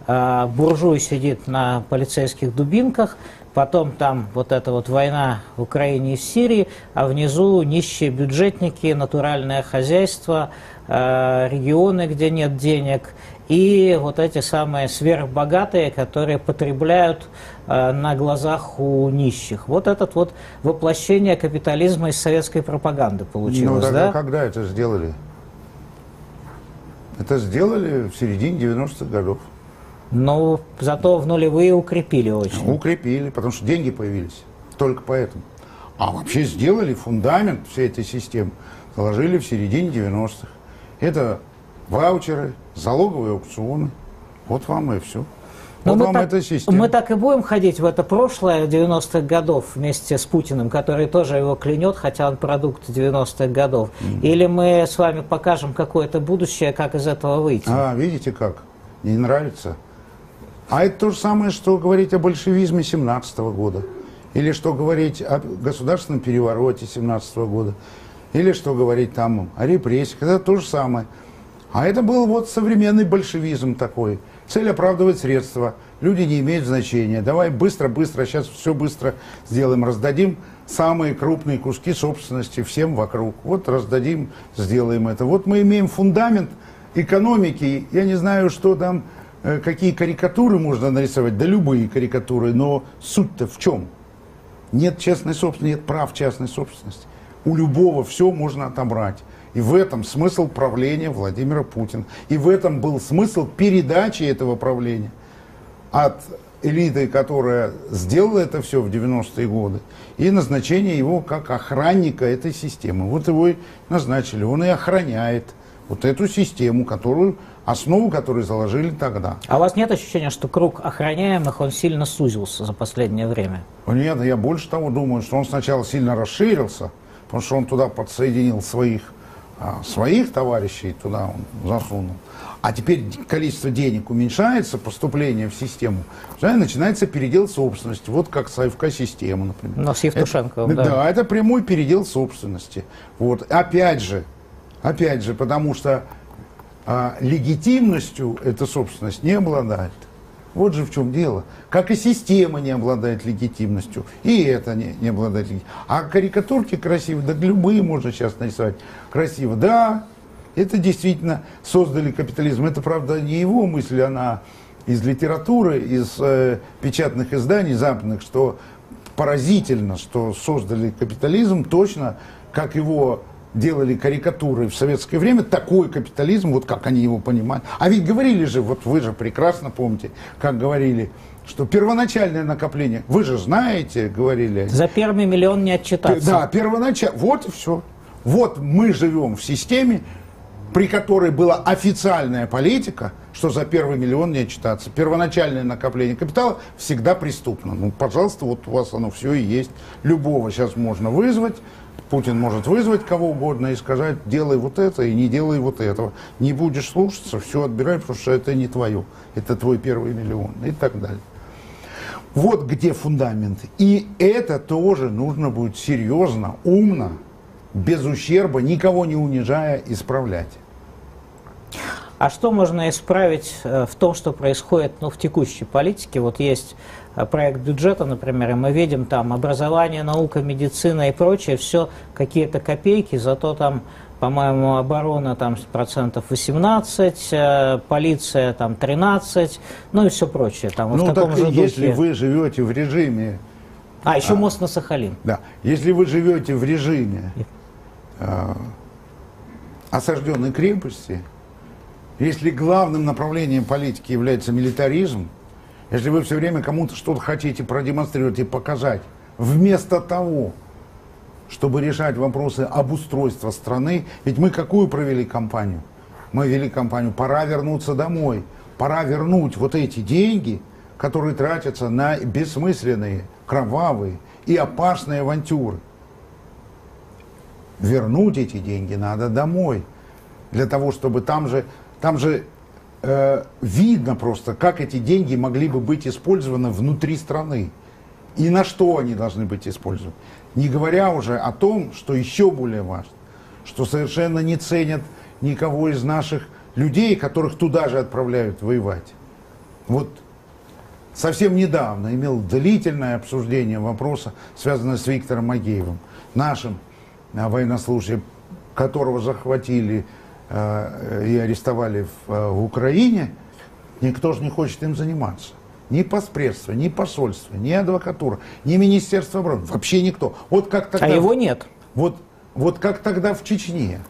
Буржуй сидит на полицейских дубинках, потом там вот эта вот война в Украине и в Сирии, а внизу нищие бюджетники, натуральное хозяйство, регионы, где нет денег – и вот эти самые сверхбогатые, которые потребляют э, на глазах у нищих. Вот этот вот воплощение капитализма из советской пропаганды получилось, ну, да? когда это сделали? Это сделали в середине 90-х годов. Ну, зато в нулевые укрепили очень. Укрепили, потому что деньги появились. Только поэтому. А вообще сделали фундамент всей этой системы, заложили в середине 90-х. Это ваучеры, залоговые аукционы. Вот вам и все. Но вот мы, вам так, эта система. мы так и будем ходить в это прошлое 90-х годов вместе с Путиным, который тоже его клянет, хотя он продукт 90-х годов. Mm. Или мы с вами покажем какое-то будущее, как из этого выйти? А, видите как? Не нравится. А это то же самое, что говорить о большевизме 17 -го года. Или что говорить о государственном перевороте 17 -го года. Или что говорить там о репрессиях. Это то же самое. А это был вот современный большевизм такой. Цель оправдывает средства. Люди не имеют значения. Давай быстро-быстро, сейчас все быстро сделаем. Раздадим самые крупные куски собственности всем вокруг. Вот раздадим, сделаем это. Вот мы имеем фундамент экономики. Я не знаю, что там, э, какие карикатуры можно нарисовать. Да любые карикатуры. Но суть-то в чем? Нет частной собственности, нет прав частной собственности. У любого все можно отобрать. И в этом смысл правления Владимира Путина. И в этом был смысл передачи этого правления от элиты, которая сделала это все в 90-е годы, и назначение его как охранника этой системы. Вот его и назначили. Он и охраняет вот эту систему, которую, основу которой заложили тогда. А у вас нет ощущения, что круг охраняемых, он сильно сузился за последнее время? Нет, я больше того думаю, что он сначала сильно расширился, потому что он туда подсоединил своих своих товарищей туда он засунул. А теперь количество денег уменьшается, поступление в систему, начинается передел собственности. Вот как с АФК-система, например. Но с Евтушенковым, это, да. Да, это прямой передел собственности. Вот. Опять же, опять же, потому что а, легитимностью эта собственность не обладает. Вот же в чем дело. Как и система не обладает легитимностью, и это не, не обладает легитимностью. А карикатурки красивые, да любые можно сейчас нарисовать красиво. Да, это действительно создали капитализм. Это, правда, не его мысль, она из литературы, из э, печатных изданий западных, что поразительно, что создали капитализм точно, как его делали карикатуры в советское время, такой капитализм, вот как они его понимают. А ведь говорили же, вот вы же прекрасно помните, как говорили, что первоначальное накопление, вы же знаете, говорили. За первый миллион не отчитаться. Да, первоначально, вот и все. Вот мы живем в системе, при которой была официальная политика, что за первый миллион не отчитаться. Первоначальное накопление капитала всегда преступно. Ну, пожалуйста, вот у вас оно все и есть. Любого сейчас можно вызвать, Путин может вызвать кого угодно и сказать, делай вот это и не делай вот этого. Не будешь слушаться, все отбирай, потому что это не твое. Это твой первый миллион и так далее. Вот где фундамент. И это тоже нужно будет серьезно, умно, без ущерба, никого не унижая, исправлять. А что можно исправить э, в том, что происходит ну, в текущей политике? Вот есть проект бюджета, например, и мы видим там образование, наука, медицина и прочее, все какие-то копейки, зато там, по-моему, оборона там процентов 18, э, полиция там 13, ну и все прочее. Там, ну, в таком так же если вы живете в режиме... А, еще а, мост на Сахалин. Да, если вы живете в режиме э, осажденной крепости, если главным направлением политики является милитаризм, если вы все время кому-то что-то хотите продемонстрировать и показать, вместо того, чтобы решать вопросы обустройства страны, ведь мы какую провели кампанию? Мы вели кампанию «Пора вернуться домой», пора вернуть вот эти деньги, которые тратятся на бессмысленные, кровавые и опасные авантюры. Вернуть эти деньги надо домой, для того, чтобы там же там же э, видно просто, как эти деньги могли бы быть использованы внутри страны. И на что они должны быть использованы. Не говоря уже о том, что еще более важно, что совершенно не ценят никого из наших людей, которых туда же отправляют воевать. Вот совсем недавно имел длительное обсуждение вопроса, связанного с Виктором Магеевым, нашим а, военнослужащим, которого захватили и арестовали в, э, в Украине, никто же не хочет им заниматься. Ни постпредство, ни посольство, ни адвокатура, ни Министерство обороны. Вообще никто. Вот как тогда, а его нет. Вот, вот как тогда в Чечне.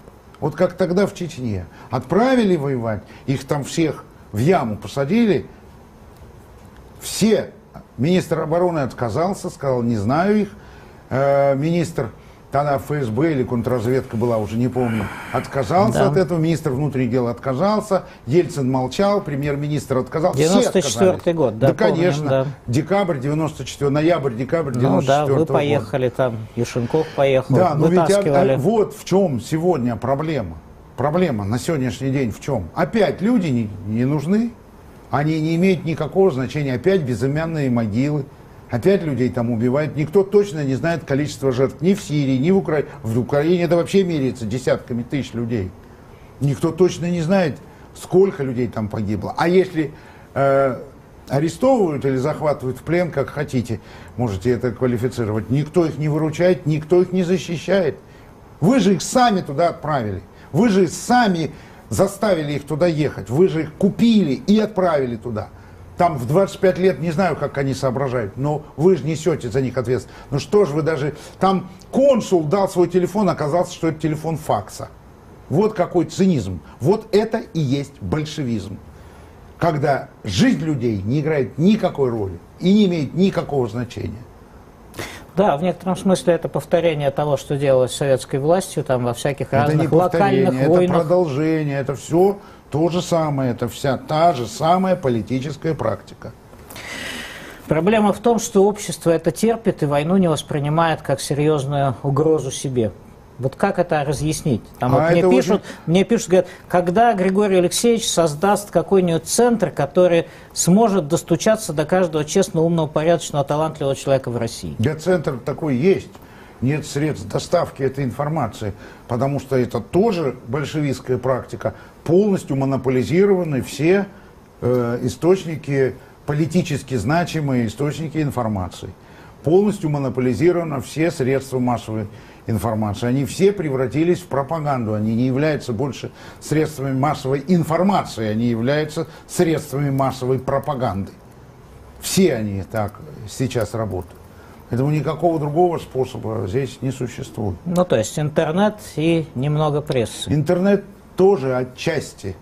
Вот как тогда в Чечне. Отправили воевать, их там всех в яму посадили. Все. Министр обороны отказался, сказал, не знаю их. Э, министр тогда ФСБ или контрразведка была, уже не помню, отказался да. от этого, министр внутренних дел отказался, Ельцин молчал, премьер-министр отказался. 94 год, да, Да, помним, конечно, да. декабрь 94, ноябрь, декабрь 94 Ну да, вы поехали года. там, Юшенков поехал, Да, но ведь а, вот в чем сегодня проблема. Проблема на сегодняшний день в чем? Опять люди не, не нужны, они не имеют никакого значения, опять безымянные могилы. Опять людей там убивают. Никто точно не знает количество жертв ни в Сирии, ни в Украине. В Украине это вообще меряется десятками тысяч людей. Никто точно не знает, сколько людей там погибло. А если э, арестовывают или захватывают в плен, как хотите, можете это квалифицировать, никто их не выручает, никто их не защищает. Вы же их сами туда отправили. Вы же сами заставили их туда ехать. Вы же их купили и отправили туда там в 25 лет, не знаю, как они соображают, но вы же несете за них ответственность. Ну что ж вы даже... Там консул дал свой телефон, оказалось, что это телефон факса. Вот какой цинизм. Вот это и есть большевизм. Когда жизнь людей не играет никакой роли и не имеет никакого значения. Да, в некотором смысле это повторение того, что делалось советской властью, там во всяких это разных локальных войнах. Это продолжение, это все то же самое, это вся та же самая политическая практика. Проблема в том, что общество это терпит и войну не воспринимает как серьезную угрозу себе. Вот как это разъяснить? Там а вот мне, пишут, уже... мне пишут, говорят, когда Григорий Алексеевич создаст какой-нибудь центр, который сможет достучаться до каждого честного, умного, порядочного, талантливого человека в России? Да, центр такой есть. Нет средств доставки этой информации, потому что это тоже большевистская практика полностью монополизированы все э, источники, политически значимые источники информации. Полностью монополизированы все средства массовой информации. Они все превратились в пропаганду. Они не являются больше средствами массовой информации, они являются средствами массовой пропаганды. Все они так сейчас работают. Поэтому никакого другого способа здесь не существует. Ну, то есть интернет и немного прессы. Интернет тоже отчасти.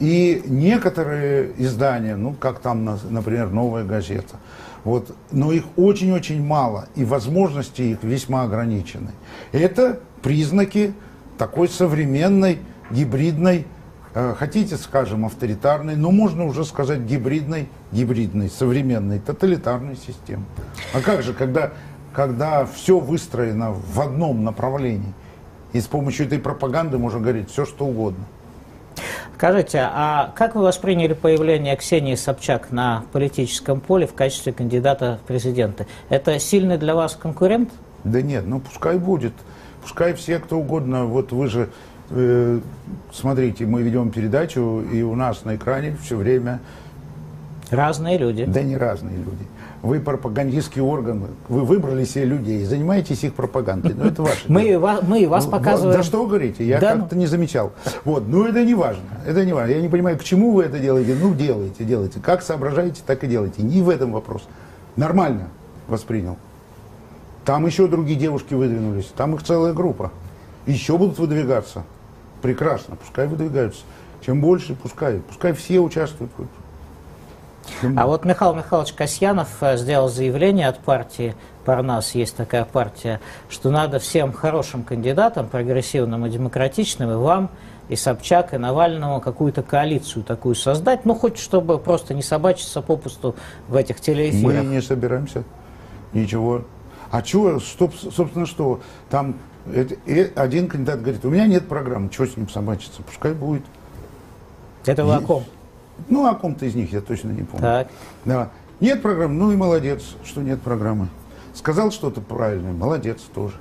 И некоторые издания, ну, как там, например, «Новая газета», вот, но их очень-очень мало, и возможности их весьма ограничены. Это признаки такой современной, гибридной, хотите, скажем, авторитарной, но можно уже сказать гибридной, гибридной, современной, тоталитарной системы. А как же, когда когда все выстроено в одном направлении. И с помощью этой пропаганды можно говорить все, что угодно. Скажите, а как вы восприняли появление Ксении Собчак на политическом поле в качестве кандидата в президенты? Это сильный для вас конкурент? Да нет, ну пускай будет. Пускай все, кто угодно. Вот вы же, э, смотрите, мы ведем передачу, и у нас на экране все время... Разные люди. Да не разные люди. Вы пропагандистский орган, вы выбрали себе людей, занимаетесь их пропагандой. Но ну, это ваше. Мы, дело. мы вас ну, показываем. Да что вы говорите? Я да, как-то ну... не замечал. Вот, ну это не важно. Это не важно. Я не понимаю, к чему вы это делаете. Ну, делайте, делайте. Как соображаете, так и делайте. Не в этом вопрос. Нормально воспринял. Там еще другие девушки выдвинулись. Там их целая группа. Еще будут выдвигаться. Прекрасно. Пускай выдвигаются. Чем больше, пускай. Пускай все участвуют. А вот Михаил Михайлович Касьянов э, сделал заявление от партии Парнас, есть такая партия, что надо всем хорошим кандидатам, прогрессивным и демократичным, и вам, и Собчак, и Навальному какую-то коалицию такую создать, ну, хоть чтобы просто не собачиться попусту в этих телеэфирах. Мы не собираемся. Ничего. А чего, собственно, что? Там один кандидат говорит, у меня нет программы, чего с ним собачиться, пускай будет. Это вы о ком? Ну, о ком-то из них я точно не помню. Так. Да. Нет программы, ну и молодец, что нет программы. Сказал что-то правильное, молодец тоже.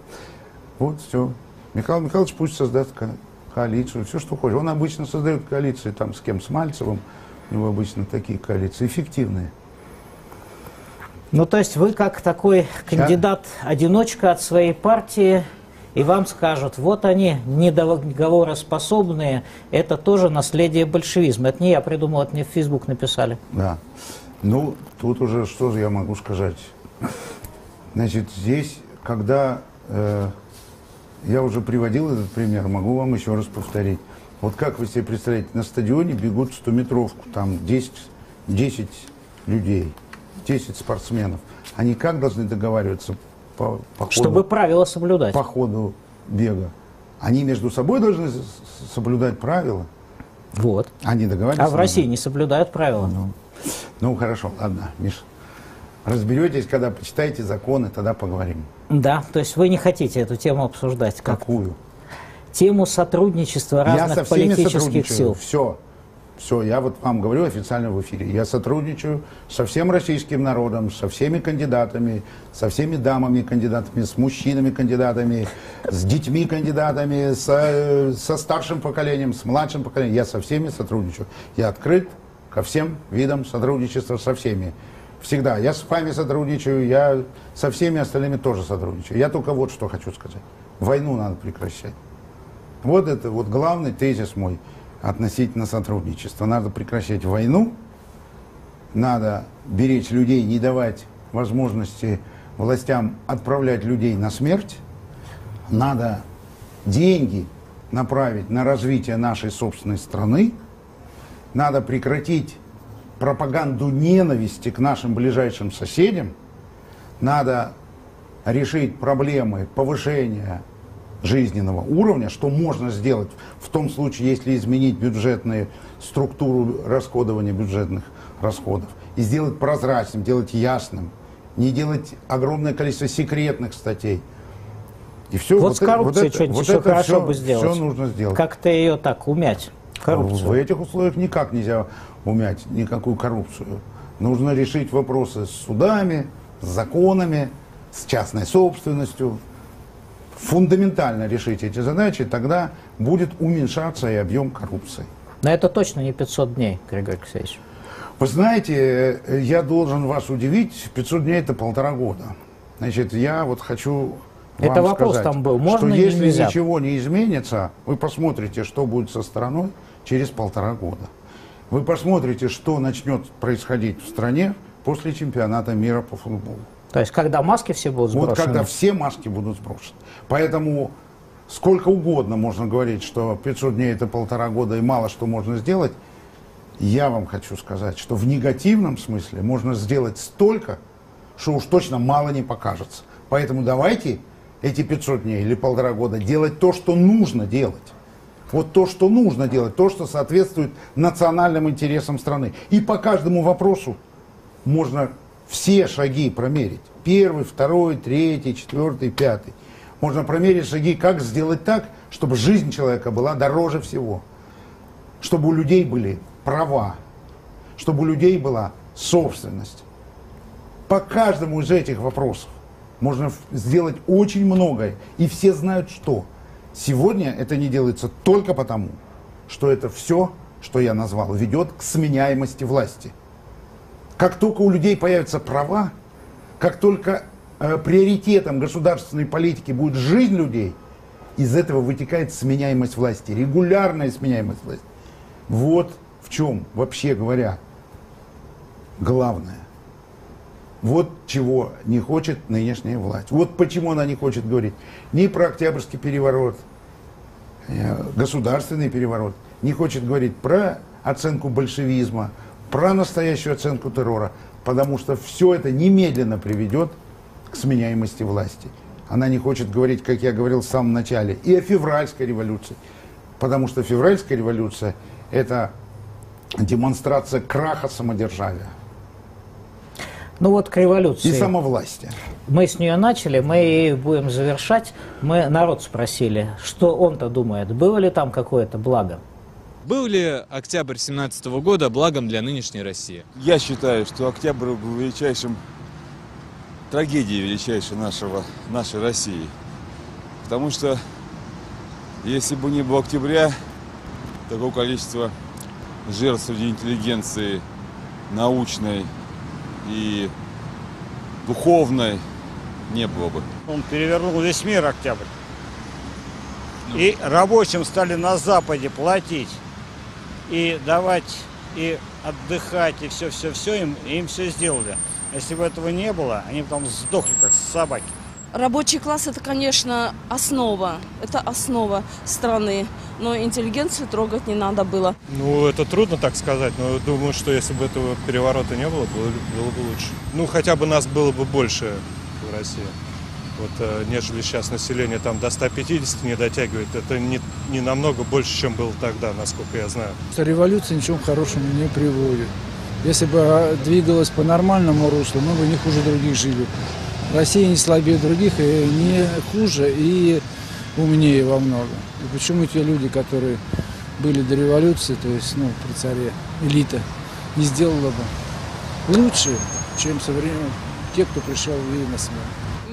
Вот все. Михаил Михайлович пусть создаст ко коалицию, все что хочет. Он обычно создает коалиции там с кем, с Мальцевым. У него обычно такие коалиции эффективные. Ну, то есть вы как такой кандидат-одиночка от своей партии и вам скажут, вот они, недоговороспособные, это тоже наследие большевизма. Это не я придумал, это мне в Facebook написали. Да. Ну, тут уже что же я могу сказать? Значит, здесь, когда э, я уже приводил этот пример, могу вам еще раз повторить. Вот как вы себе представляете, на стадионе бегут 100-метровку, там 10, 10 людей, 10 спортсменов. Они как должны договариваться? По, по ходу, Чтобы правила соблюдать. По ходу бега. Они между собой должны соблюдать правила. Вот. Они договариваются. А в России не соблюдают правила. Ну, ну хорошо, ладно, Миша. Разберетесь, когда почитаете законы, тогда поговорим. Да, то есть вы не хотите эту тему обсуждать? Какую? Тему сотрудничества разных политических сил. Все. Все, я вот вам говорю официально в эфире. Я сотрудничаю со всем российским народом, со всеми кандидатами, со всеми дамами кандидатами, с мужчинами кандидатами, с детьми кандидатами, со, со старшим поколением, с младшим поколением. Я со всеми сотрудничаю. Я открыт ко всем видам сотрудничества со всеми. Всегда. Я с вами сотрудничаю, я со всеми остальными тоже сотрудничаю. Я только вот что хочу сказать. Войну надо прекращать. Вот это вот главный тезис мой относительно сотрудничества. Надо прекращать войну, надо беречь людей, не давать возможности властям отправлять людей на смерть, надо деньги направить на развитие нашей собственной страны, надо прекратить пропаганду ненависти к нашим ближайшим соседям, надо решить проблемы повышения жизненного уровня, что можно сделать в том случае, если изменить бюджетную структуру расходования бюджетных расходов и сделать прозрачным, делать ясным, не делать огромное количество секретных статей. И все, вот, вот с коррупцией что-нибудь вот еще хорошо все, бы сделать. Все нужно сделать. Как-то ее так умять, коррупцию. В этих условиях никак нельзя умять никакую коррупцию. Нужно решить вопросы с судами, с законами, с частной собственностью, фундаментально решить эти задачи, тогда будет уменьшаться и объем коррупции. Но это точно не 500 дней, Григорий Алексеевич. Вы знаете, я должен вас удивить, 500 дней это полтора года. Значит, я вот хочу вам это вопрос сказать, там был. Можно что если нельзя? ничего не изменится, вы посмотрите, что будет со страной через полтора года. Вы посмотрите, что начнет происходить в стране после чемпионата мира по футболу. То есть, когда маски все будут сброшены? Вот когда все маски будут сброшены. Поэтому сколько угодно можно говорить, что 500 дней это полтора года и мало что можно сделать. Я вам хочу сказать, что в негативном смысле можно сделать столько, что уж точно мало не покажется. Поэтому давайте эти 500 дней или полтора года делать то, что нужно делать. Вот то, что нужно делать, то, что соответствует национальным интересам страны. И по каждому вопросу можно все шаги промерить. Первый, второй, третий, четвертый, пятый. Можно промерить шаги, как сделать так, чтобы жизнь человека была дороже всего. Чтобы у людей были права. Чтобы у людей была собственность. По каждому из этих вопросов можно сделать очень многое. И все знают, что. Сегодня это не делается только потому, что это все, что я назвал, ведет к сменяемости власти. Как только у людей появятся права, как только э, приоритетом государственной политики будет жизнь людей, из этого вытекает сменяемость власти, регулярная сменяемость власти. Вот в чем, вообще говоря, главное. Вот чего не хочет нынешняя власть. Вот почему она не хочет говорить ни про Октябрьский переворот, э, государственный переворот, не хочет говорить про оценку большевизма, про настоящую оценку террора, потому что все это немедленно приведет к сменяемости власти. Она не хочет говорить, как я говорил в самом начале, и о февральской революции, потому что февральская революция – это демонстрация краха самодержавия. Ну вот к революции. И самовластия. Мы с нее начали, мы и будем завершать. Мы народ спросили, что он-то думает, было ли там какое-то благо? Был ли октябрь 17 года благом для нынешней России? Я считаю, что октябрь был величайшим трагедией величайшей нашего, нашей России. Потому что если бы не было октября, такого количества жертв среди интеллигенции научной и духовной не было бы. Он перевернул весь мир октябрь. И рабочим стали на Западе платить и давать, и отдыхать, и все-все-все, им, им все сделали. Если бы этого не было, они бы там сдохли, как собаки. Рабочий класс – это, конечно, основа. Это основа страны. Но интеллигенцию трогать не надо было. Ну, это трудно так сказать, но думаю, что если бы этого переворота не было, было, было бы лучше. Ну, хотя бы нас было бы больше в России вот, э, нежели сейчас население там до 150 не дотягивает. Это не, не намного больше, чем было тогда, насколько я знаю. Революция ничего хорошему не приводит. Если бы а, двигалась по нормальному руслу, мы бы не хуже других жили. Россия не слабее других, и не хуже, и умнее во многом. И почему те люди, которые были до революции, то есть ну, при царе элита, не сделала бы лучше, чем современные те, кто пришел ей на.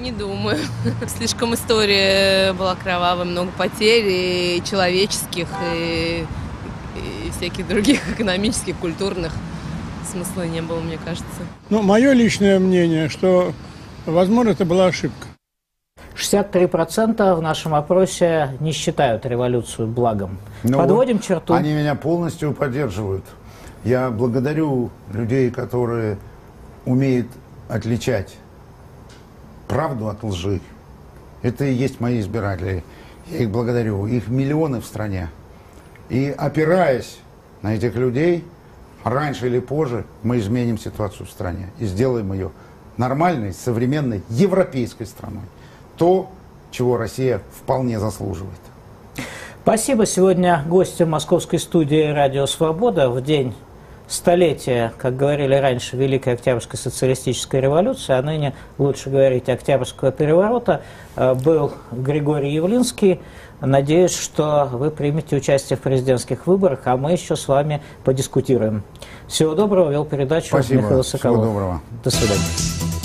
Не думаю. Слишком история была кровавой, много потерь и человеческих, и, и всяких других экономических, культурных. Смысла не было, мне кажется. Ну, мое личное мнение, что, возможно, это была ошибка. 63% в нашем опросе не считают революцию благом. Ну Подводим вот черту. Они меня полностью поддерживают. Я благодарю людей, которые умеют отличать правду от лжи. Это и есть мои избиратели. Я их благодарю. Их миллионы в стране. И опираясь на этих людей, раньше или позже мы изменим ситуацию в стране и сделаем ее нормальной, современной, европейской страной. То, чего Россия вполне заслуживает. Спасибо. Сегодня гостем московской студии «Радио Свобода» в день столетия, как говорили раньше, Великой Октябрьской социалистической революции, а ныне лучше говорить Октябрьского переворота, э, был Григорий Явлинский. Надеюсь, что вы примете участие в президентских выборах, а мы еще с вами подискутируем. Всего доброго, вел передачу Спасибо. Михаил Соколов. Всего доброго. До свидания.